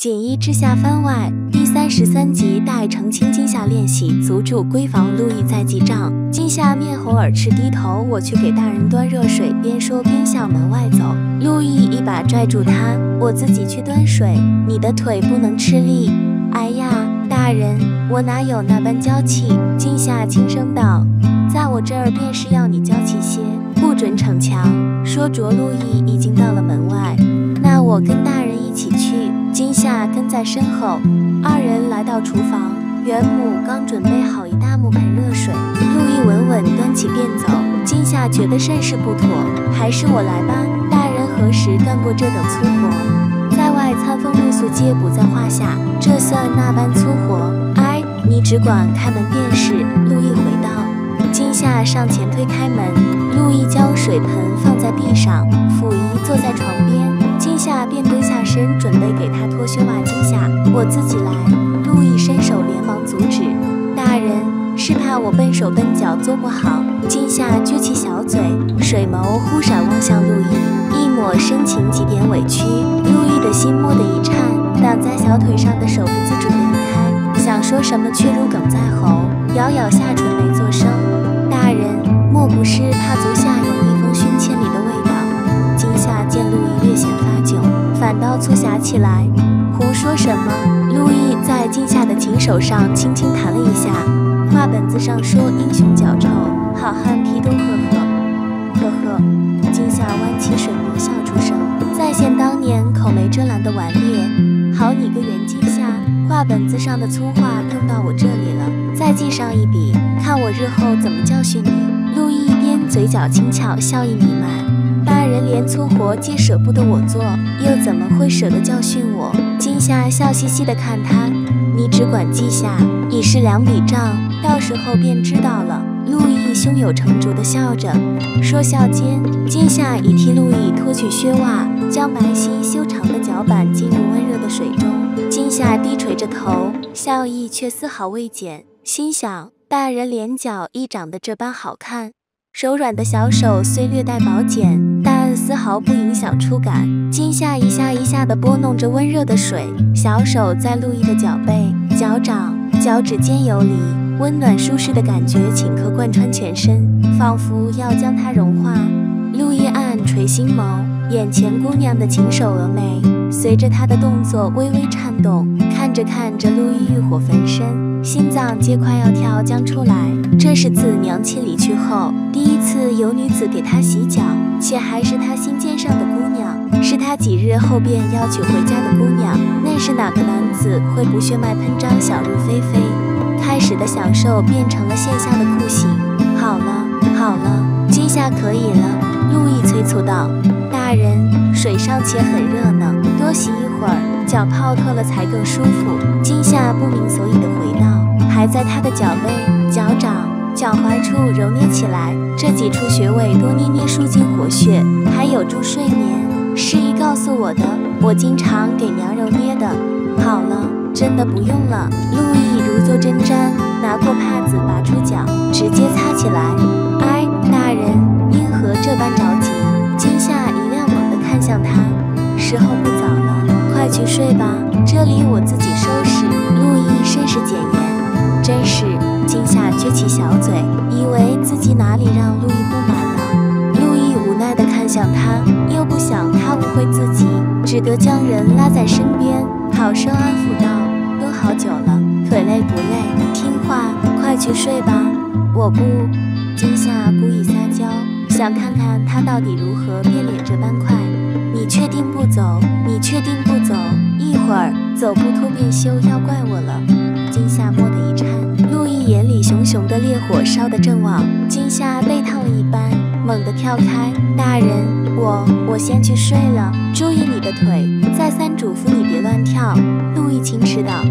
锦衣之下番外第三十三集，待澄清今夏练习，足住闺房，路易在记账。今夏面红耳赤，低头，我去给大人端热水，边说边向门外走。路易一把拽住他，我自己去端水，你的腿不能吃力。哎呀，大人，我哪有那般娇气？今夏轻声道，在我这儿便是要你娇气些，不准逞强。说着，路易已经到了门外，那我跟大人一起去。跟在身后，二人来到厨房，袁母刚准备好一大木盆热水，路易稳稳端起便走。今夏觉得甚是不妥，还是我来吧。大人何时干过这等粗活？在外餐风露宿皆不在话下，这算那般粗活？哎，你只管开门便是。路易回道。今夏上前推开门，路易将水盆放在地上，溥仪坐在床边，今夏便蹲下身准备给他脱靴袜。今夏，我自己来。陆毅伸手连忙阻止，大人是怕我笨手笨脚做不好。今夏撅起小嘴，水眸忽闪望向陆毅，一抹深情，几点委屈。陆毅的心蓦地一颤，挡在小腿上的手不自主地移开，想说什么却如鲠在喉，咬咬下唇没作声。大人莫不是怕足下反倒促狭起来。胡说什么？路易在今夏的琴手上轻轻弹了一下，画本子上说英雄脚臭，好汉劈东，呵呵，呵呵。今夏弯起水眸笑出声，再现当年口没遮拦的顽劣。好你个袁今夏，画本子上的粗话用到我这里了，再记上一笔。看我日后怎么教训你！路易一边嘴角轻翘，笑意弥漫。大人连粗活皆舍不得我做，又怎么会舍得教训我？今夏笑嘻嘻地看他，你只管记下，已是两笔账，到时候便知道了。路易胸有成竹地笑着，说笑间，今夏已替路易脱去靴袜，将白皙修长的脚板浸入温热的水中。今夏低垂着头，笑意却丝毫未减，心想。大人脸角亦长得这般好看，柔软的小手虽略带薄茧，但丝毫不影响触感。今夏一下一下地拨弄着温热的水，小手在路易的脚背、脚掌、脚趾间游离，温暖舒适的感觉顷刻贯穿全身，仿佛要将它融化。路易暗暗垂心眸，眼前姑娘的琴手峨眉，随着他的动作微微颤动。看着看着，路易欲火焚身，心脏皆快要跳将出来。这是自娘亲离去后第一次有女子给他洗脚，且还是他心尖上的姑娘，是他几日后便要娶回家的姑娘。那是哪个男子会不血脉喷张，想入非非？开始的享受变成了线下的酷刑。好了好了，今夏可以了。路易催促道：“大人，水尚且很热呢，多洗一会儿，脚泡透了才更舒服。”今夏不明所以的回道，还在他的脚背、脚掌、脚踝处揉捏起来。这几处穴位多捏捏舒筋活血，还有助睡眠。是姨告诉我的，我经常给娘揉捏的。好了，真的不用了。陆毅如坐针毡，拿过帕子拔出脚，直接擦起来。哎，大人。因何这般着去睡吧，这里我自己收拾。路易甚是简言，真是。今夏撅起小嘴，以为自己哪里让路易不满了。路易无奈地看向他，又不想他误会自己，只得将人拉在身边，好生安抚道：“都好久了，腿累不累？听话，快去睡吧。我不。”今夏故意撒娇。想看看他到底如何变脸这般快。你确定不走？你确定不走？一会儿走不脱便休，要怪我了。金夏蓦地一颤，路易眼里熊熊的烈火烧得正旺，金夏被烫了一般，猛地跳开。大人，我我先去睡了，注意你的腿，再三嘱咐你别乱跳。路易轻斥道：“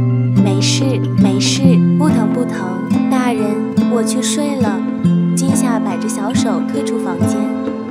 没事没事，不疼不疼。大人，我去睡了。”今夏摆着小手退出房间，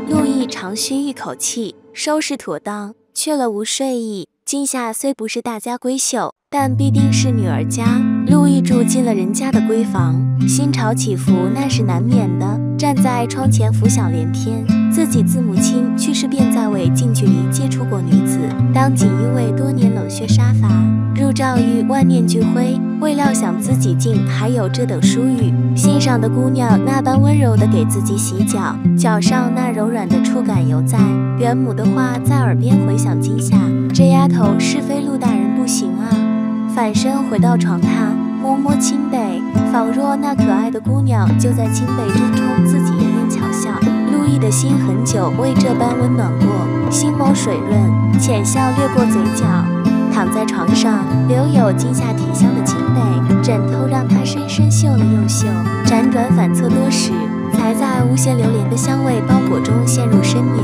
陆毅长吁一口气，收拾妥当，去了无睡意。今夏虽不是大家闺秀，但必定是女儿家。陆毅住进了人家的闺房，心潮起伏那是难免的。站在窗前浮想联翩，自己自母亲去世便再未近距离接触过女子，当锦衣卫多年冷血杀伐，入诏狱万念俱灰。未料想自己竟还有这等殊遇，心上的姑娘那般温柔的给自己洗脚，脚上那柔软的触感犹在。元母的话在耳边回响，惊吓。这丫头是非陆大人不行啊！反身回到床榻，摸摸清北，仿若那可爱的姑娘就在清北中冲自己眼眼瞧笑。陆毅的心很久未这般温暖过，心眸水润，浅笑掠过嘴角。躺在床上，留有今夏体香的清背，枕头让他深深嗅了又嗅，辗转反侧多时，才在无限榴莲的香味包裹中陷入深眠。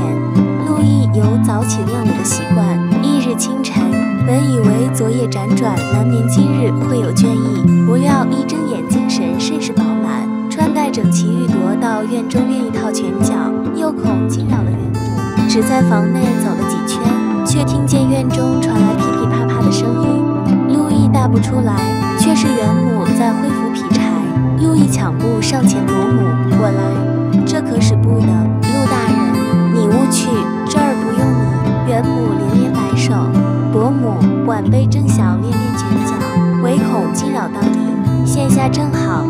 陆毅有早起练武的习惯。翌日清晨，本以为昨夜辗转难眠，今日会有倦意，不料一睁眼，精神甚是饱满，穿戴整齐，欲踱到院中练一套拳脚，又恐惊扰了岳母，只在房内走了几圈，却听见院中传来噼噼啪啪的声音。陆毅大步出来，却是袁母在挥斧劈柴。陆毅抢步上前，伯母，我来，这可使不得。陆大人，你勿去，这儿不用你。袁母连连摆手，伯母，晚辈正想练练拳脚，唯恐惊扰到您。现下正好。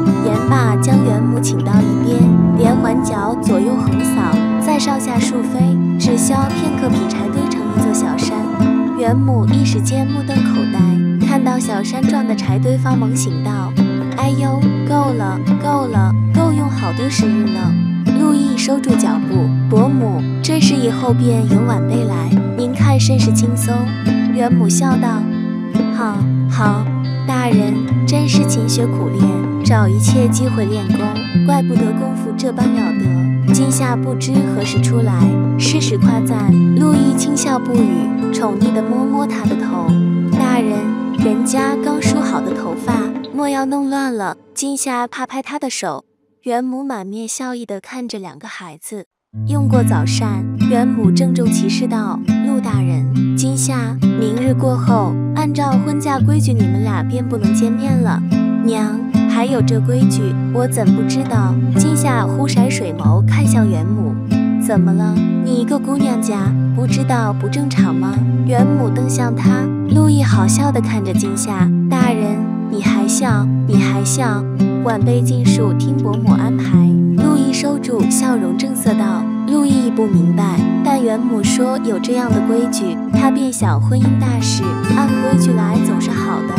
元母一时间目瞪口呆，看到小山状的柴堆，方猛醒道：“哎呦，够了，够了，够用好多时日呢。”陆毅收住脚步，伯母，这事以后便由晚辈来，您看甚是轻松。元母笑道：“好，好，大人真是勤学苦练，找一切机会练功，怪不得功夫这般了得。今夏不知何时出来，适时夸赞。”陆毅轻笑不语，宠溺地摸摸他的头：“大人，人家刚梳好的头发，莫要弄乱了。”今夏拍拍他的手。元母满面笑意地看着两个孩子，用过早膳，元母郑重其事道：“陆大人，今夏明日过后，按照婚嫁规矩，你们俩便不能见面了。”娘，还有这规矩，我怎不知道？今夏忽闪水眸看向元母：“怎么了？你一个姑娘家，不知道不正常吗？”元母瞪向他，陆毅好笑地看着今夏：“大人，你还笑？你还笑？”晚辈尽数听伯母安排。陆毅收住笑容，正色道：“陆毅不明白，但元母说有这样的规矩，他便想婚姻大事按规矩来总是好的。”